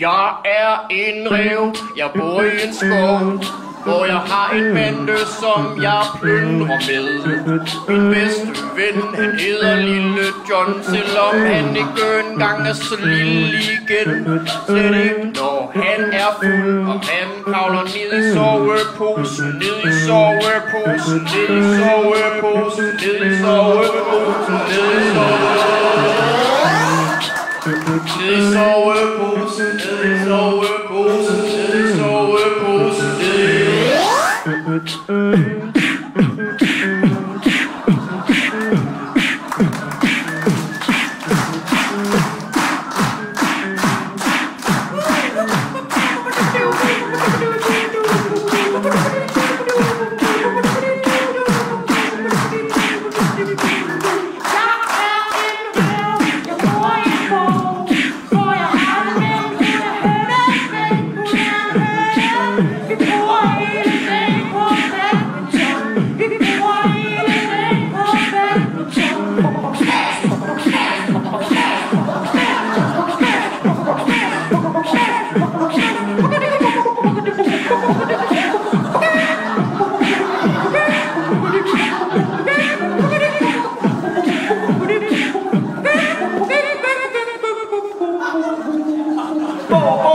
Jeg er en rev, jeg bor i en skov Hvor jeg har en bande, som jeg plyndrer med Min bedste ven, han hedder Lille John Selvom han ikke engang er så lille igen Slet ikke når han er fuld Og han kravler ned i soveposen Ned i soveposen Ned i soveposen Ned i soveposen Ned i soveposen ned i soveposen, ned i soveposen, you. Oh, oh.